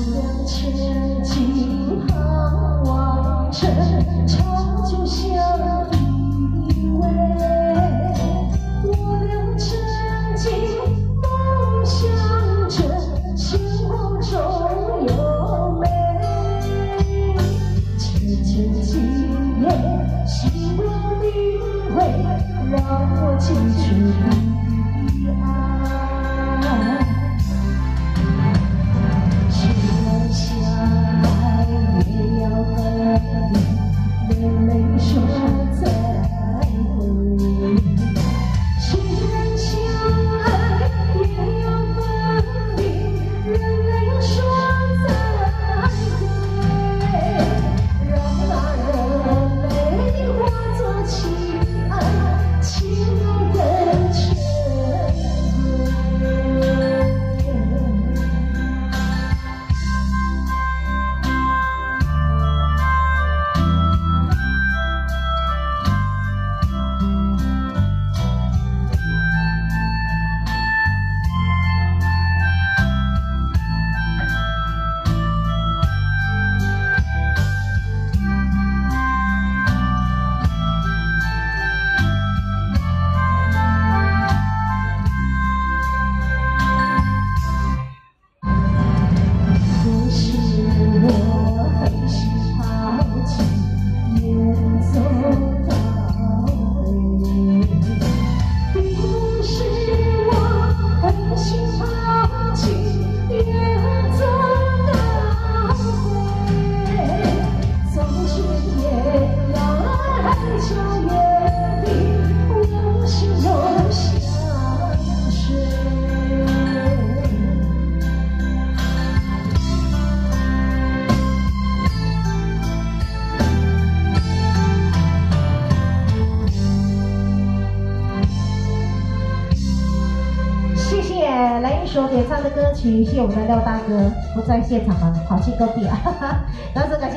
我俩曾经盼望，曾长久相依偎；我俩曾经梦想着，心中有美。曾经今夜星光的微，让我紧紧的。来一首点唱的歌曲，谢我们的廖大哥不在现场吗，跑去隔壁啊，然后感谢。